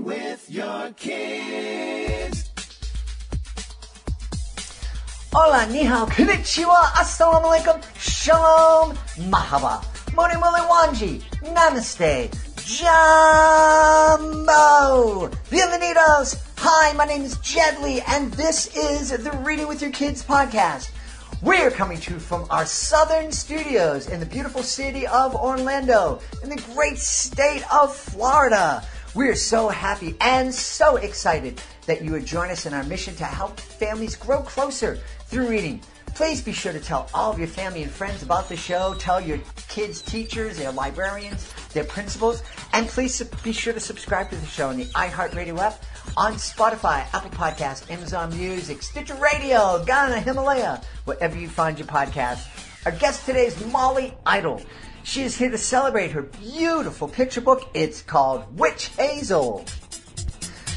With your kids. Hola, ni hao, konnichiwa, assalamu alaikum, shalom, mahaba, moni wanji, namaste, jumbo, bienvenidos. Hi, my name is Jed Lee, and this is the Reading with Your Kids podcast. We're coming to you from our southern studios in the beautiful city of Orlando, in the great state of Florida. We're so happy and so excited that you would join us in our mission to help families grow closer through reading. Please be sure to tell all of your family and friends about the show. Tell your kids' teachers, their librarians, their principals, and please be sure to subscribe to the show on the iHeartRadio app, on Spotify, Apple Podcasts, Amazon Music, Stitcher Radio, Gaana, Himalaya, wherever you find your podcast. Our guest today is Molly Idle. She is here to celebrate her beautiful picture book. It's called Witch Hazel.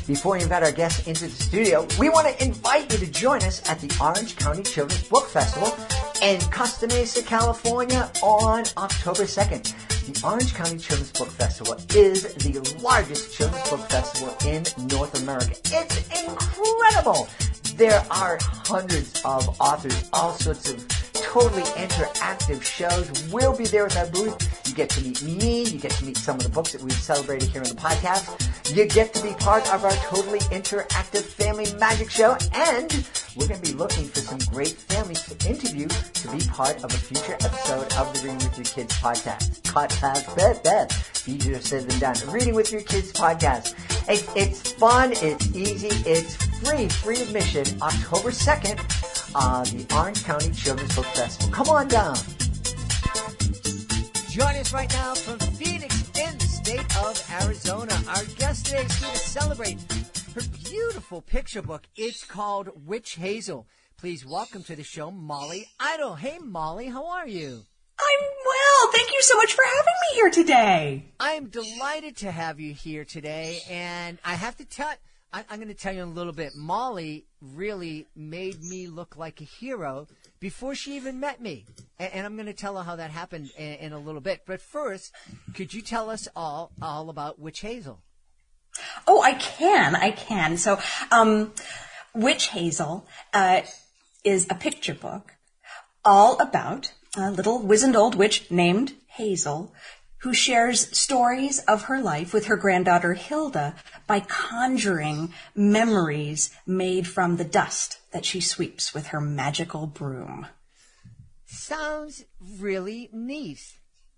Before we invite our guests into the studio, we want to invite you to join us at the Orange County Children's Book Festival in Costa Mesa, California on October 2nd. The Orange County Children's Book Festival is the largest children's book festival in North America. It's incredible! There are hundreds of authors, all sorts of totally interactive shows. We'll be there with our booth. You get to meet me. You get to meet some of the books that we've celebrated here on the podcast. You get to be part of our totally interactive family magic show. And we're going to be looking for some great families to interview to be part of a future episode of the Reading with Your Kids podcast. Podcast, bet, bet. Easier said than done. Reading with Your Kids podcast. It, it's fun. It's easy. It's free. Free admission. October 2nd uh, the Orange County Children's Book Festival. Come on down. Join us right now from Phoenix in the state of Arizona. Our guest today is here to celebrate her beautiful picture book. It's called Witch Hazel. Please welcome to the show Molly Idle. Hey Molly, how are you? I'm well. Thank you so much for having me here today. I'm delighted to have you here today, and I have to tell I, am going to tell you in a little bit. Molly really made me look like a hero before she even met me. And, and I'm going to tell her how that happened in, in, a little bit. But first, could you tell us all, all about Witch Hazel? Oh, I can. I can. So, um, Witch Hazel, uh, is a picture book all about a little wizened old witch named Hazel who shares stories of her life with her granddaughter Hilda by conjuring memories made from the dust that she sweeps with her magical broom. Sounds really neat.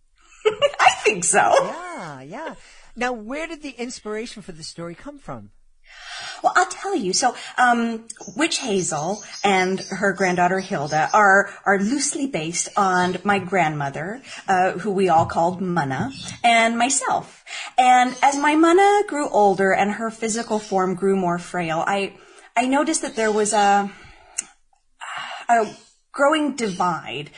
I think so. Yeah, yeah. Now, where did the inspiration for the story come from? Well, I'll tell you. So, um, Witch Hazel and her granddaughter Hilda are are loosely based on my grandmother, uh, who we all called Munna, and myself. And as my Munna grew older and her physical form grew more frail, I I noticed that there was a a growing divide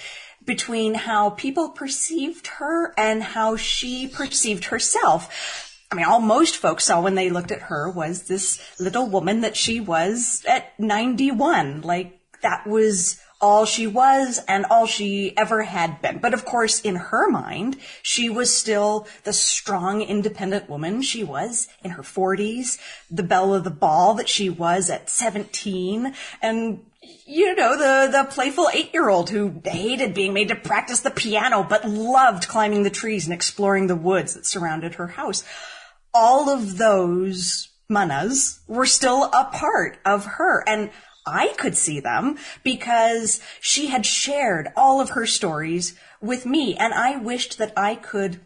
between how people perceived her and how she perceived herself. I mean, all most folks saw when they looked at her was this little woman that she was at 91. Like, that was all she was and all she ever had been. But of course, in her mind, she was still the strong, independent woman she was in her 40s, the belle of the ball that she was at 17, and you know, the, the playful eight-year-old who hated being made to practice the piano, but loved climbing the trees and exploring the woods that surrounded her house all of those manas were still a part of her. And I could see them because she had shared all of her stories with me. And I wished that I could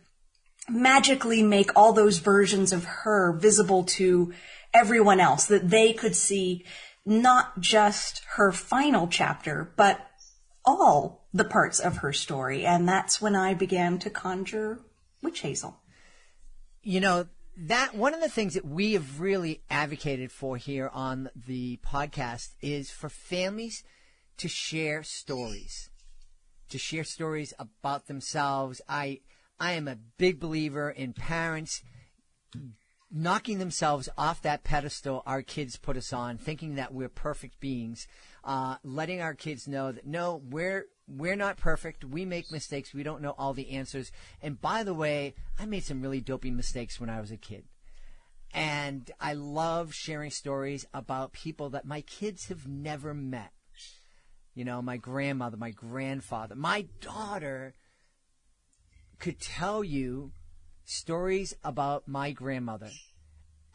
magically make all those versions of her visible to everyone else, that they could see not just her final chapter, but all the parts of her story. And that's when I began to conjure Witch Hazel. You know, that one of the things that we have really advocated for here on the podcast is for families to share stories, to share stories about themselves. I I am a big believer in parents knocking themselves off that pedestal our kids put us on, thinking that we're perfect beings, uh, letting our kids know that no, we're we're not perfect. We make mistakes. We don't know all the answers. And by the way, I made some really dopey mistakes when I was a kid. and I love sharing stories about people that my kids have never met. You know, my grandmother, my grandfather, my daughter could tell you stories about my grandmother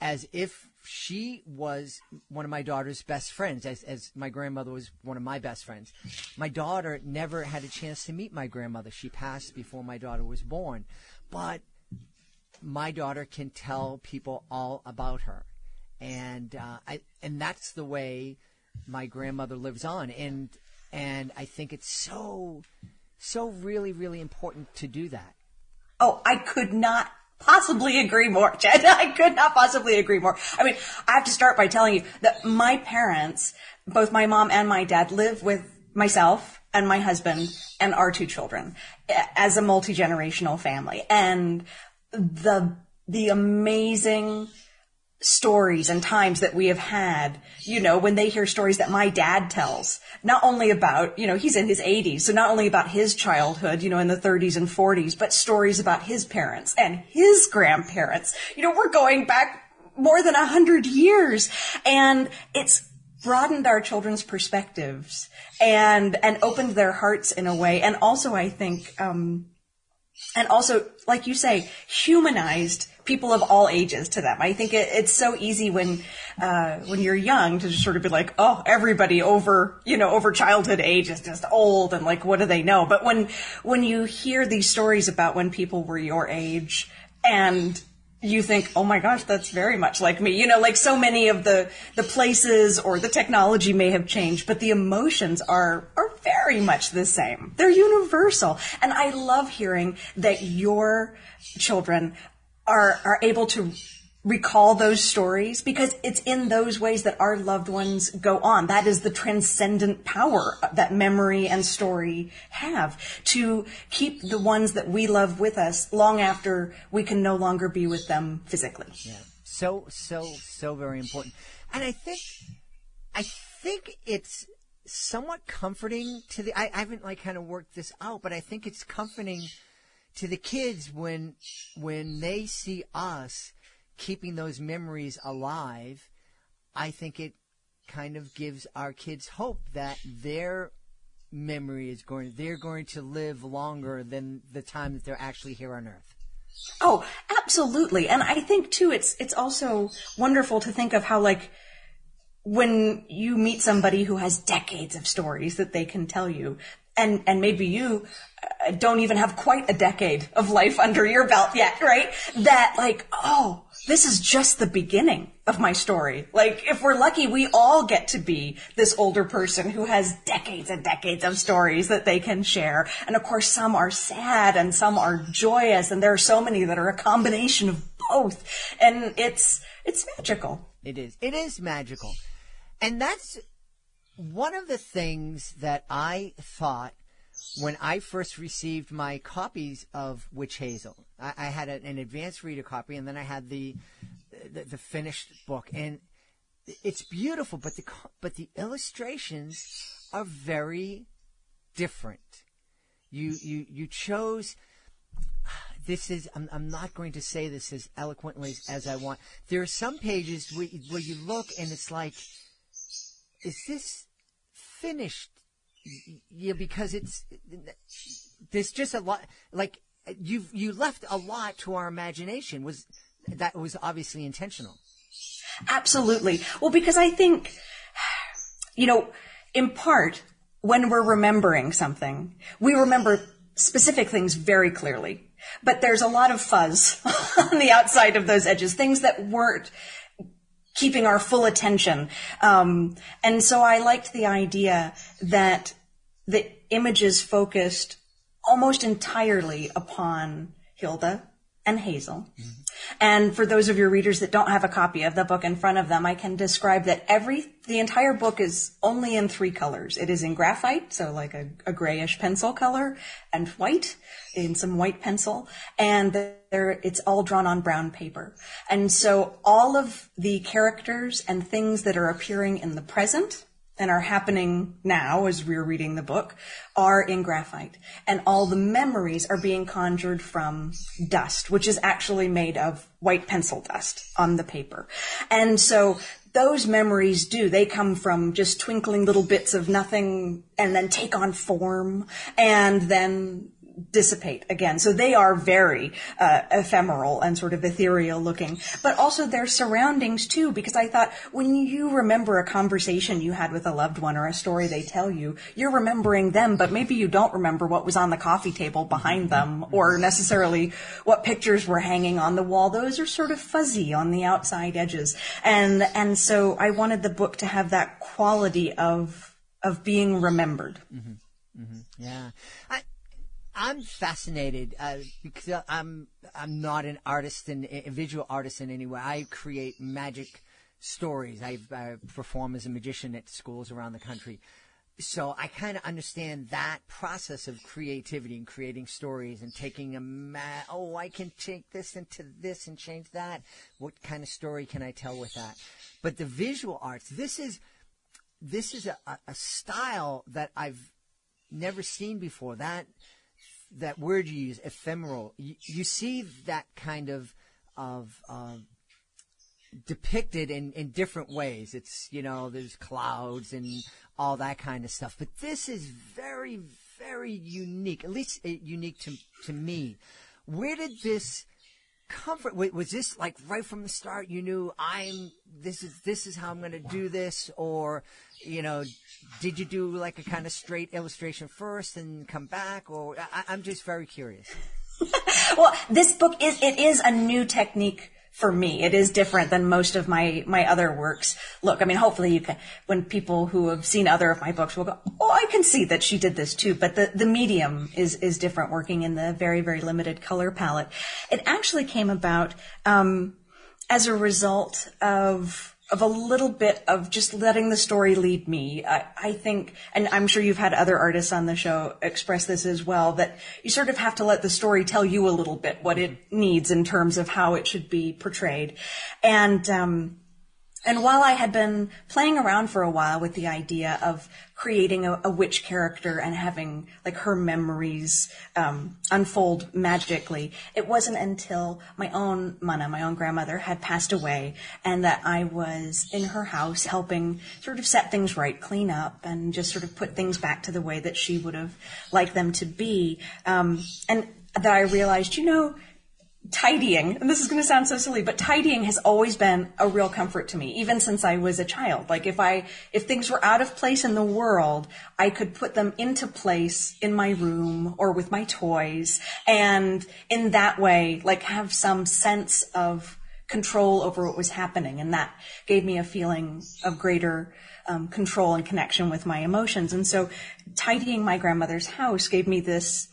as if she was one of my daughter's best friends, as, as my grandmother was one of my best friends. My daughter never had a chance to meet my grandmother. She passed before my daughter was born. But my daughter can tell people all about her. And, uh, I, and that's the way my grandmother lives on. And, and I think it's so, so really, really important to do that. Oh, I could not possibly agree more, Jed. I could not possibly agree more. I mean, I have to start by telling you that my parents, both my mom and my dad, live with myself and my husband and our two children as a multi-generational family. And the, the amazing stories and times that we have had, you know, when they hear stories that my dad tells, not only about, you know, he's in his 80s, so not only about his childhood, you know, in the 30s and 40s, but stories about his parents and his grandparents. You know, we're going back more than a hundred years and it's broadened our children's perspectives and, and opened their hearts in a way. And also, I think, um, and also, like you say, humanized people of all ages to them. I think it, it's so easy when uh, when you're young to just sort of be like, oh, everybody over you know over childhood age is just old and like what do they know? But when when you hear these stories about when people were your age and you think, oh my gosh, that's very much like me. You know, like so many of the, the places or the technology may have changed, but the emotions are, are very much the same. They're universal. And I love hearing that your children are are able to recall those stories because it's in those ways that our loved ones go on. That is the transcendent power that memory and story have to keep the ones that we love with us long after we can no longer be with them physically. Yeah. So, so, so very important. And I think, I think it's somewhat comforting to the, I, I haven't like kind of worked this out, but I think it's comforting to the kids when when they see us keeping those memories alive, I think it kind of gives our kids hope that their memory is going they're going to live longer than the time that they're actually here on earth. Oh, absolutely. And I think too it's it's also wonderful to think of how like when you meet somebody who has decades of stories that they can tell you and and maybe you uh, don't even have quite a decade of life under your belt yet, right? That like, oh, this is just the beginning of my story. Like, if we're lucky, we all get to be this older person who has decades and decades of stories that they can share. And of course, some are sad and some are joyous, and there are so many that are a combination of both. And it's it's magical. It is. It is magical. And that's one of the things that I thought when I first received my copies of Witch Hazel. I, I had a, an advanced reader copy, and then I had the, the, the finished book, and it's beautiful, but the but the illustrations are very different. You you you chose. This is I'm, I'm not going to say this as eloquently as I want. There are some pages where, where you look and it's like, is this finished yeah, because it's there's just a lot. Like you you left a lot to our imagination. Was that was obviously intentional? Absolutely. Well, because I think, you know, in part, when we're remembering something, we remember specific things very clearly. But there's a lot of fuzz on the outside of those edges, things that weren't keeping our full attention. Um, and so I liked the idea that the images focused almost entirely upon Hilda and Hazel. Mm-hmm. And for those of your readers that don't have a copy of the book in front of them, I can describe that every, the entire book is only in three colors. It is in graphite, so like a, a grayish pencil color, and white, in some white pencil, and there, it's all drawn on brown paper. And so all of the characters and things that are appearing in the present and are happening now as we're reading the book are in graphite. And all the memories are being conjured from dust, which is actually made of white pencil dust on the paper. And so those memories do. They come from just twinkling little bits of nothing and then take on form and then dissipate again. So they are very uh, ephemeral and sort of ethereal looking, but also their surroundings too, because I thought when you remember a conversation you had with a loved one or a story they tell you, you're remembering them, but maybe you don't remember what was on the coffee table behind them or necessarily what pictures were hanging on the wall. Those are sort of fuzzy on the outside edges. And, and so I wanted the book to have that quality of, of being remembered. Mm-hmm. Mm-hmm. Yeah. I, I'm fascinated uh, because I'm I'm not an artist and a visual artist in any way. I create magic stories. I, I perform as a magician at schools around the country. So I kind of understand that process of creativity and creating stories and taking a ma- oh I can take this into this and change that. What kind of story can I tell with that? But the visual arts, this is this is a, a style that I've never seen before. That that word you use, ephemeral. You, you see that kind of of uh, depicted in in different ways. It's you know there's clouds and all that kind of stuff. But this is very very unique, at least uh, unique to to me. Where did this comfort was this like right from the start you knew i'm this is this is how i'm going to do this or you know did you do like a kind of straight illustration first and come back or I, am just very curious. Well this book is it is a new technique for me. It is different than most of my, my other works. Look, I mean, hopefully you can, when people who have seen other of my books will go, oh, I can see that she did this too. But the, the medium is, is different working in the very, very limited color palette. It actually came about, um, as a result of of a little bit of just letting the story lead me. I, I, think, and I'm sure you've had other artists on the show express this as well, that you sort of have to let the story tell you a little bit what it needs in terms of how it should be portrayed. And, um, and while I had been playing around for a while with the idea of creating a, a witch character and having like her memories um, unfold magically, it wasn't until my own Mana, my own grandmother, had passed away, and that I was in her house helping sort of set things right, clean up, and just sort of put things back to the way that she would have liked them to be. Um, and that I realized, you know, tidying, and this is going to sound so silly, but tidying has always been a real comfort to me, even since I was a child. Like if I, if things were out of place in the world, I could put them into place in my room or with my toys, and in that way, like have some sense of control over what was happening, and that gave me a feeling of greater um, control and connection with my emotions. And so, tidying my grandmother's house gave me this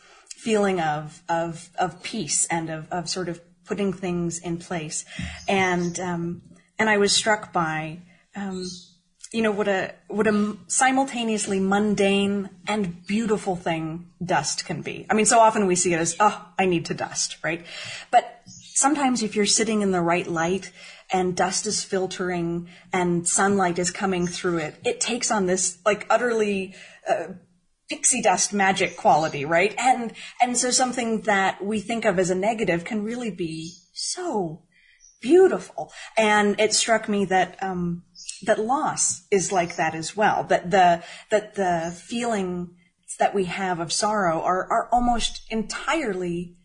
feeling of of of peace and of of sort of putting things in place, and um, and I was struck by. Um, you know what a what a simultaneously mundane and beautiful thing dust can be. I mean, so often we see it as, oh, I need to dust, right? But sometimes if you're sitting in the right light and dust is filtering and sunlight is coming through it, it takes on this like utterly uh, pixie dust magic quality, right? And, and so something that we think of as a negative can really be so beautiful. And it struck me that, um, that loss is like that as well. That the, that the feelings that we have of sorrow are, are almost entirely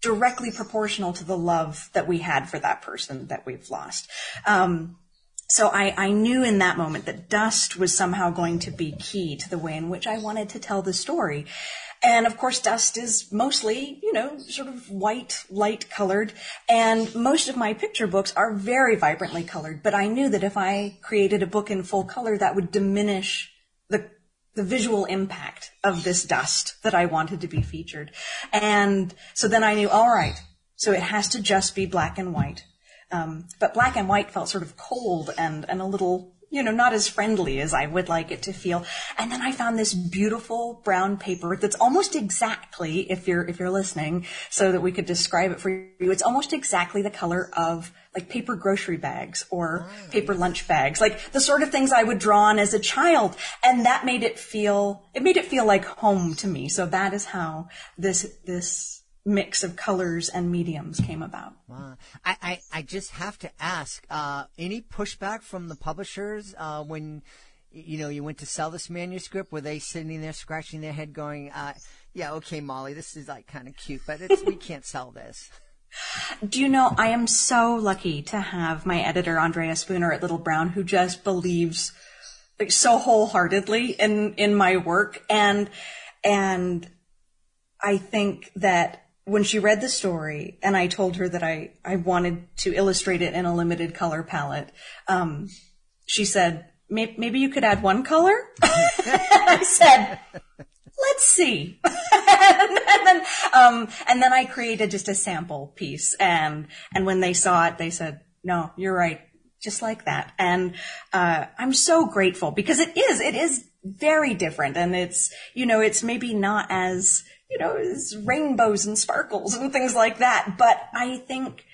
directly proportional to the love that we had for that person that we've lost. Um, so I, I, knew in that moment that dust was somehow going to be key to the way in which I wanted to tell the story. And of course, dust is mostly, you know, sort of white, light colored. And most of my picture books are very vibrantly colored. But I knew that if I created a book in full color, that would diminish the, the visual impact of this dust that I wanted to be featured. And so then I knew, all right, so it has to just be black and white. Um, but black and white felt sort of cold and, and a little, you know, not as friendly as I would like it to feel. And then I found this beautiful brown paper that's almost exactly, if you're, if you're listening, so that we could describe it for you, it's almost exactly the color of like paper grocery bags or paper lunch bags, like the sort of things I would draw on as a child. And that made it feel, it made it feel like home to me. So that is how this, this mix of colors and mediums came about. Wow. I, I, I just have to ask, uh, any pushback from the publishers, uh, when, you know, you went to sell this manuscript? Were they sitting there scratching their head going, uh, yeah, okay, Molly, this is like kind of cute, but it's, we can't sell this. Do you know, I am so lucky to have my editor, Andrea Spooner at Little Brown, who just believes like so wholeheartedly in, in my work. And, and I think that when she read the story and I told her that I, I wanted to illustrate it in a limited color palette, um, she said, maybe you could add one color. I said, let's see. and then, um, and then I created just a sample piece and, and when they saw it, they said, no, you're right. Just like that. And, uh, I'm so grateful because it is, it is very different and it's, you know, it's maybe not as, you know, rainbows and sparkles and things like that, but I think,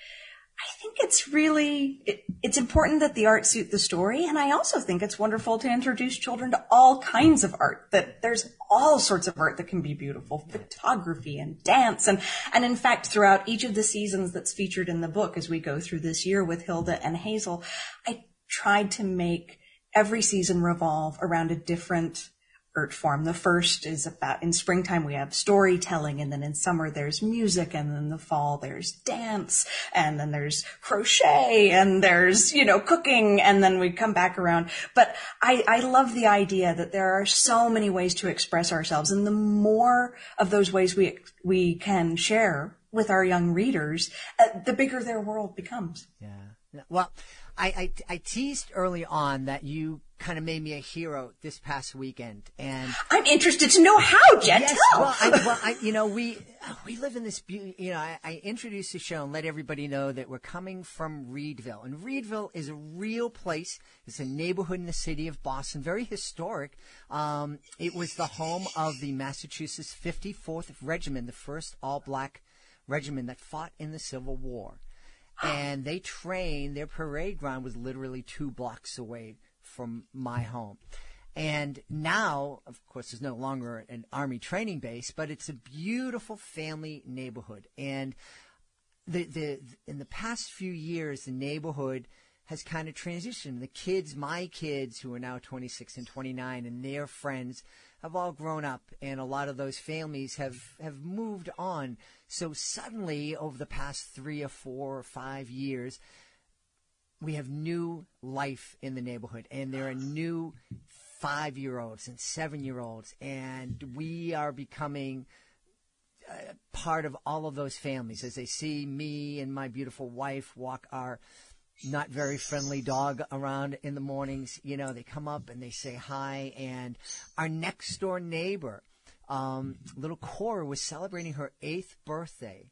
I think it's really, it, it's important that the art suit the story. And I also think it's wonderful to introduce children to all kinds of art, that there's all sorts of art that can be beautiful, photography and dance. And, and in fact, throughout each of the seasons that's featured in the book, as we go through this year with Hilda and Hazel, I tried to make every season revolve around a different art form. The first is about in springtime we have storytelling and then in summer there's music and then in the fall there's dance and then there's crochet and there's, you know, cooking and then we come back around. But I, I love the idea that there are so many ways to express ourselves and the more of those ways we, we can share with our young readers, uh, the bigger their world becomes. Yeah. Well, I, I, I teased early on that you kind of made me a hero this past weekend, and I'm interested to know how, Jed. yes, well, I, well, I, you know, we we live in this beauty. You know, I, I introduced the show and let everybody know that we're coming from Readville, and Readville is a real place. It's a neighborhood in the city of Boston, very historic. Um, it was the home of the Massachusetts 54th Regiment, the first all-black regiment that fought in the Civil War and they trained. Their parade ground was literally two blocks away from my home. And now, of course, there's no longer an army training base, but it's a beautiful family neighborhood. And the the in the past few years, the neighborhood has kind of transitioned. The kids, my kids, who are now 26 and 29, and their friends have all grown up, and a lot of those families have have moved on. So suddenly, over the past three or four or five years, we have new life in the neighborhood, and there are new five year olds and seven year olds, and we are becoming uh, part of all of those families as they see me and my beautiful wife walk our not very friendly dog around in the mornings. You know, they come up and they say hi, and our next door neighbor, um, little Cora, was celebrating her eighth birthday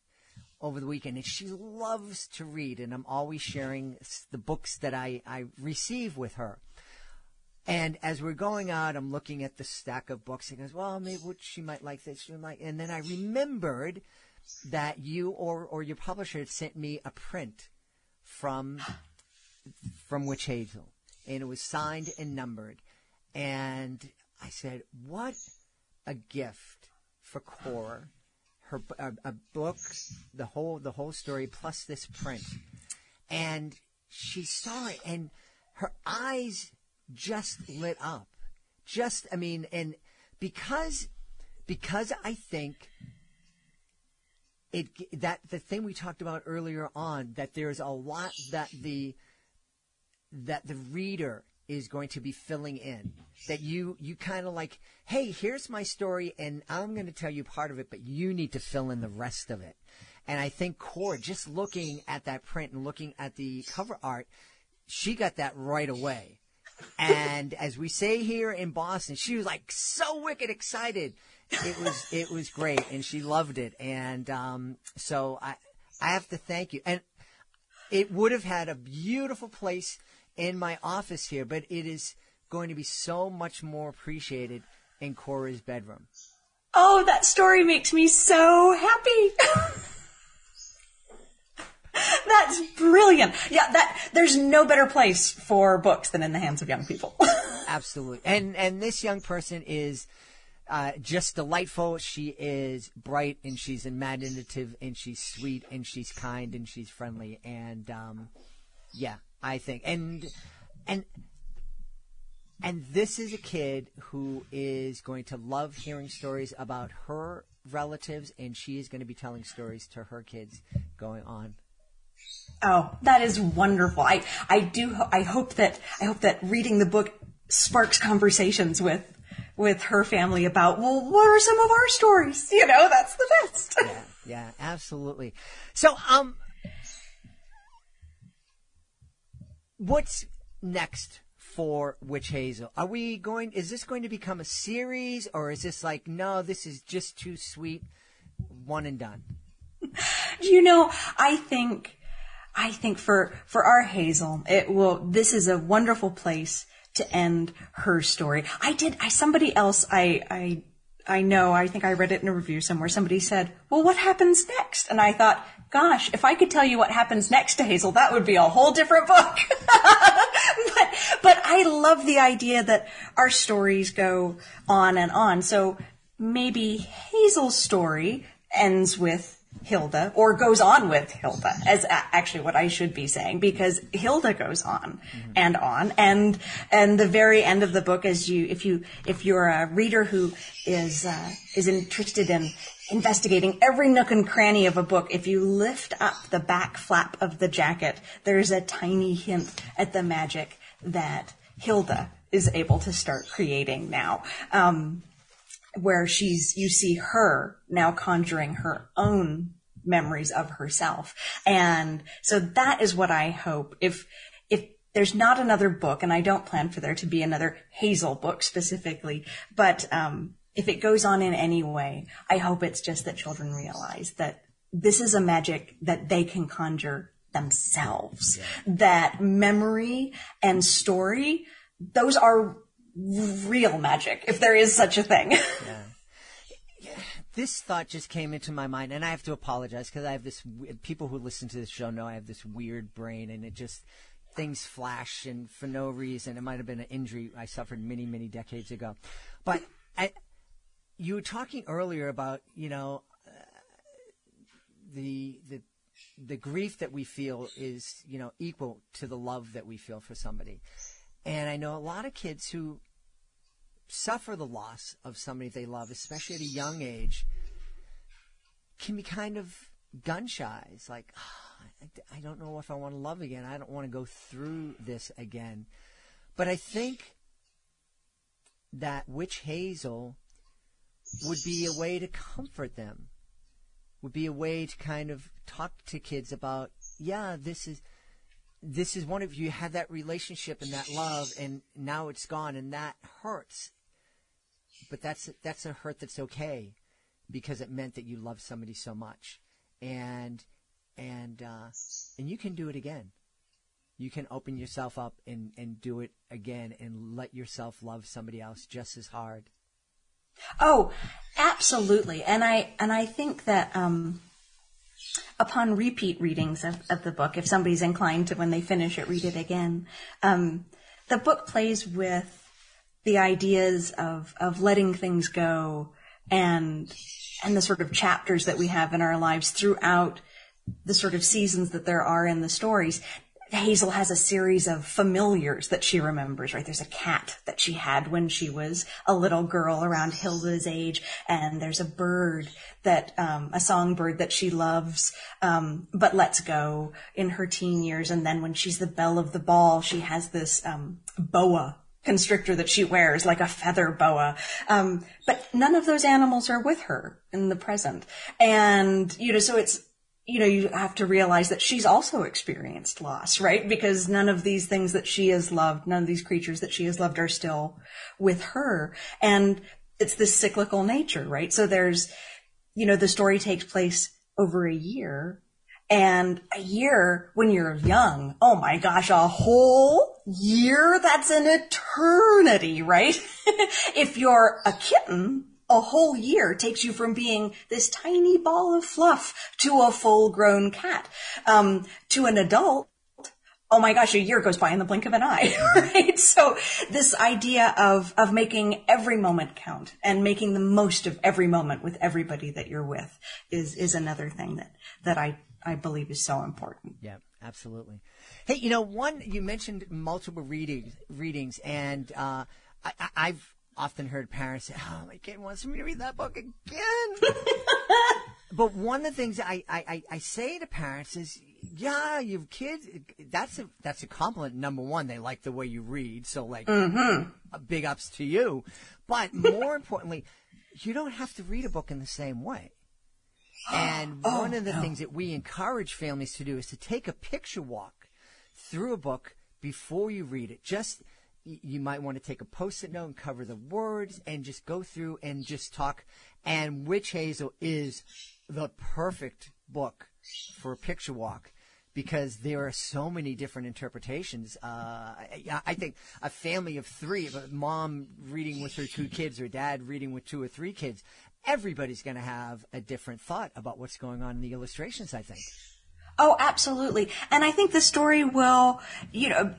over the weekend, and she loves to read, and I'm always sharing the books that I, I receive with her. And as we're going out, I'm looking at the stack of books and goes, well, maybe she might like this, she might. And then I remembered that you or, or your publisher had sent me a print from from Witch Hazel, and it was signed and numbered. And I said, "What a gift for Cora! Her a, a book, the whole the whole story, plus this print." And she saw it, and her eyes just lit up. Just, I mean, and because because I think it that the thing we talked about earlier on that there's a lot that the that the reader is going to be filling in. That you you kind of like hey here's my story and i'm going to tell you part of it but you need to fill in the rest of it. And i think Cora just looking at that print and looking at the cover art she got that right away. And as we say here in boston she was like so wicked excited it was it was great and she loved it and um, so i i have to thank you and it would have had a beautiful place in my office here, but it is going to be so much more appreciated in Cora's bedroom. Oh, that story makes me so happy. That's brilliant. Yeah, that there's no better place for books than in the hands of young people. Absolutely. And and this young person is uh, just delightful. She is bright and she's imaginative and she's sweet and she's kind and she's friendly and um, yeah, I think and and and this is a kid who is going to love hearing stories about her relatives and she is going to be telling stories to her kids going on Oh, that is wonderful. I, I do, I hope that, I hope that reading the book sparks conversations with, with her family about, well, what are some of our stories? You know, that's the best. yeah, yeah, absolutely. So, um, what's next for Witch Hazel? Are we going? Is this going to become a series, or is this like, no, this is just too sweet, one and done? you know, I think, I think for, for our Hazel, it will, this is a wonderful place to end her story. I did, I, somebody else, I, I, I know, I think I read it in a review somewhere. Somebody said, well, what happens next? And I thought, gosh, if I could tell you what happens next to Hazel, that would be a whole different book. but, but I love the idea that our stories go on and on. So maybe Hazel's story ends with Hilda or goes on with Hilda as actually what I should be saying because Hilda goes on mm-hmm. and on and and the very end of the book as you if you if you're a reader who is uh, is interested in investigating every nook and cranny of a book if you lift up the back flap of the jacket there's a tiny hint at the magic that Hilda is able to start creating now um, where she's you see her now conjuring her own memories of herself and so that is what i hope if if there's not another book and i don't plan for there to be another hazel book specifically but um, if it goes on in any way i hope it's just that children realize that this is a magic that they can conjure themselves yeah. that memory and story those are real magic, if there is such a thing. yeah. This thought just came into my mind, and I have to apologize because I have this. People who listen to this show know I have this weird brain, and it just things flash, and for no reason. It might have been an injury I suffered many, many decades ago. But I, you were talking earlier about you know uh, the the the grief that we feel is you know equal to the love that we feel for somebody and I know a lot of kids who suffer the loss of somebody they love, especially at a young age, can be kind of gun shy. It's like, oh, I don't know if I want to love again. I don't want to go through this again. But I think that Witch Hazel would be a way to comfort them, would be a way to kind of talk to kids about, yeah, this is this is one of you had that relationship and that love and now it's gone and that hurts. But that's that's a hurt that's okay because it meant that you loved somebody so much. And and uh, and you can do it again. You can open yourself up and and do it again and let yourself love somebody else just as hard. Oh absolutely. And i and i think that um upon repeat readings of, of the book, if somebody's inclined to, when they finish it, read it again, um, the book plays with the ideas of, of letting things go and, and the sort of chapters that we have in our lives throughout the sort of seasons that there are in the stories. Hazel has a series of familiars that she remembers, right? There's a cat that she had when she was a little girl around Hilda's age, and there's a bird that, um, a songbird that she loves, um, but lets go in her teen years. And then when she's the belle of the ball, she has this, um, boa constrictor that she wears, like a feather boa. Um, but none of those animals are with her in the present. And, you know, so it's, you know, you have to realize that she's also experienced loss, right? Because none of these things that she has loved, none of these creatures that she has loved are still with her. And it's this cyclical nature, right? So there's, you know, the story takes place over a year and a year when you're young, oh my gosh, a whole year? That's an eternity, right? if you're a kitten, a whole year takes you from being this tiny ball of fluff to a full grown cat. Um, to an adult, oh my gosh, a year goes by in the blink of an eye, right? So this idea of, of making every moment count and making the most of every moment with everybody that you're with is, is another thing that, that I, I believe is so important. Yeah, absolutely. Hey, you know, one, you mentioned multiple readings, readings and, uh, I, I've often heard parents say, oh, my kid wants me to read that book again. but one of the things I, I, I say to parents is, yeah, you've kids. That's a that's a compliment. Number one, they like the way you read, so like, mm-hmm. big ups to you. But more importantly, you don't have to read a book in the same way. And oh, one of the no. things that we encourage families to do is to take a picture walk through a book before you read it. Just you might want to take a post-it note and cover the words and just go through and just talk. And Witch Hazel is the perfect book for a picture walk because there are so many different interpretations. Uh, I think a family of three, a mom reading with her two kids or dad reading with two or three kids, everybody's going to have a different thought about what's going on in the illustrations, I think. Oh, absolutely. And I think the story will, you know,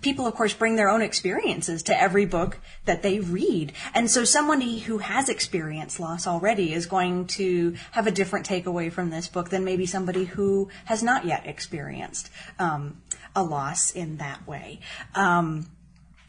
people, of course, bring their own experiences to every book that they read. And so somebody who has experienced loss already is going to have a different takeaway from this book than maybe somebody who has not yet experienced um, a loss in that way. Um,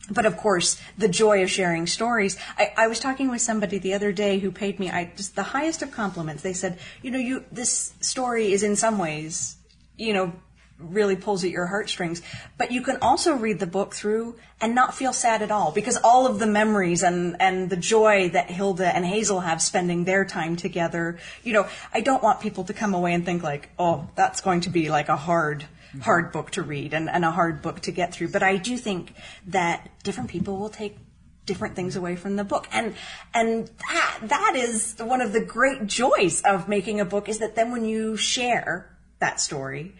but of course, the joy of sharing stories. I, I, was talking with somebody the other day who paid me I, just the highest of compliments. They said, you know, you this story is in some ways, you know, really pulls at your heartstrings. But you can also read the book through and not feel sad at all because all of the memories and, and the joy that Hilda and Hazel have spending their time together, you know, I don't want people to come away and think like, oh, that's going to be like a hard, hard book to read and, and a hard book to get through. But I do think that different people will take different things away from the book. And and that that is one of the great joys of making a book is that then when you share that story,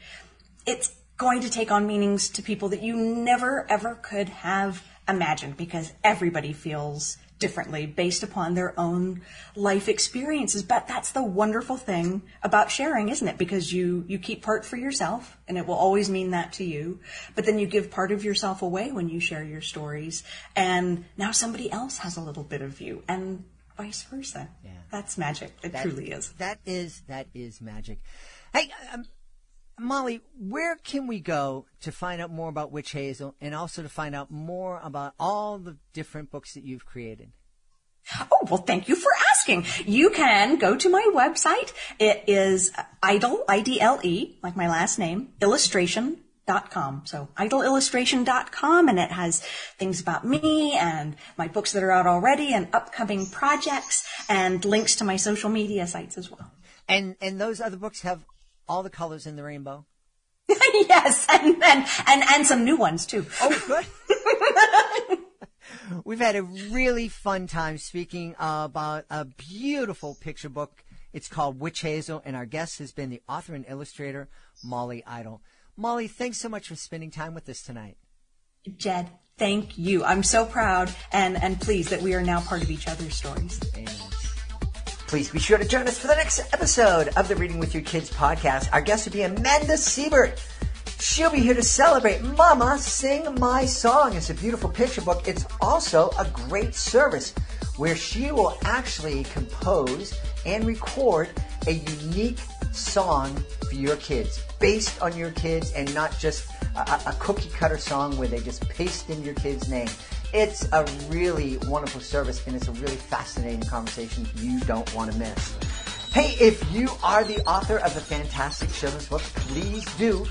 it's going to take on meanings to people that you never ever could have imagined because everybody feels differently based upon their own life experiences. But that's the wonderful thing about sharing isn't it? Because you you keep part for yourself and it will always mean that to you. But then you give part of yourself away when you share your stories and now somebody else has a little bit of you and vice versa. Yeah. That's magic. It that, truly is. that is that is magic. Hey um, Molly, where can we go to find out more about Witch Hazel and also to find out more about all the different books that you've created? Oh, well, thank you for asking. You can go to my website. It is idle, I-D-L-E, like my last name, illustration dot com. So idleillustration.com and it has things about me and my books that are out already and upcoming projects and links to my social media sites as well. And and those other books have all the colors in the rainbow? yes, and, and and and some new ones too. Oh, good. We've had a really fun time speaking about a beautiful picture book. It's called Witch Hazel, and our guest has been the author and illustrator Molly Idle. Molly, thanks so much for spending time with us tonight. Jed, thank you. I'm so proud and, and pleased that we are now part of each other's stories. Amen. Please be sure to join us for the next episode of the Reading with Your Kids podcast. Our guest will be Amanda Siebert. She'll be here to celebrate Mama Sing My Song. It's a beautiful picture book. It's also a great service where she will actually compose and record a unique song for your kids based on your kids and not just a, a cookie cutter song where they just paste in your kid's name. It's a really wonderful service and it's a really fascinating conversation you don't want to miss. Hey, if you are the author of a fantastic children's book, please do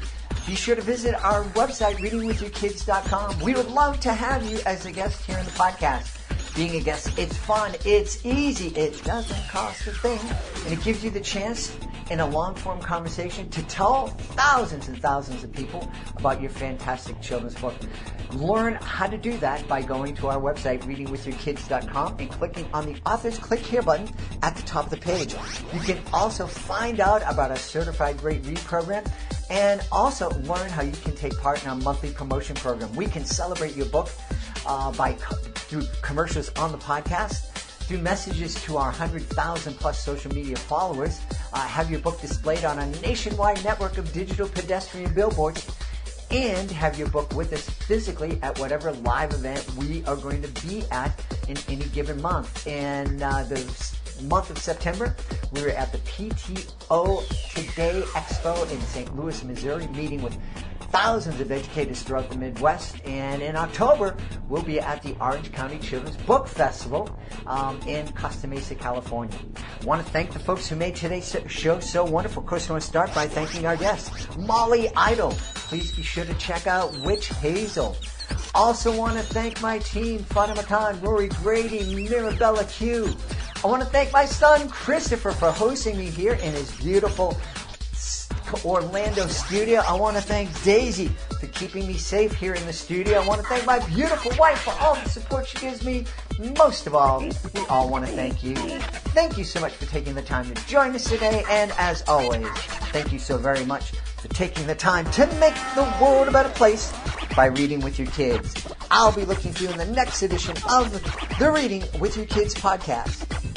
be sure to visit our website, readingwithyourkids.com. We would love to have you as a guest here in the podcast. Being a guest, it's fun, it's easy, it doesn't cost a thing, and it gives you the chance in a long form conversation to tell thousands and thousands of people about your fantastic children's book. Learn how to do that by going to our website, readingwithyourkids.com, and clicking on the author's click here button at the top of the page. You can also find out about our certified great read program and also learn how you can take part in our monthly promotion program. We can celebrate your book uh, by through commercials on the podcast through messages to our 100,000 plus social media followers. Uh, have your book displayed on a nationwide network of digital pedestrian billboards and have your book with us physically at whatever live event we are going to be at in any given month. And uh, the month of September, we were at the PTO Today Expo in St. Louis, Missouri, meeting with thousands of educators throughout the Midwest. And in October, we'll be at the Orange County Children's Book Festival um, in Costa Mesa, California. I want to thank the folks who made today's show so wonderful. Of course, I want to start by thanking our guest, Molly Idle. Please be sure to check out Witch Hazel. Also want to thank my team, Fatima Khan, Rory Grady, Mirabella Q. I want to thank my son, Christopher, for hosting me here in his beautiful Orlando studio. I want to thank Daisy for keeping me safe here in the studio. I want to thank my beautiful wife for all the support she gives me. Most of all, we all want to thank you. Thank you so much for taking the time to join us today. And as always, thank you so very much for taking the time to make the world a better place by reading with your kids. I'll be looking for you in the next edition of the Reading with Your Kids podcast.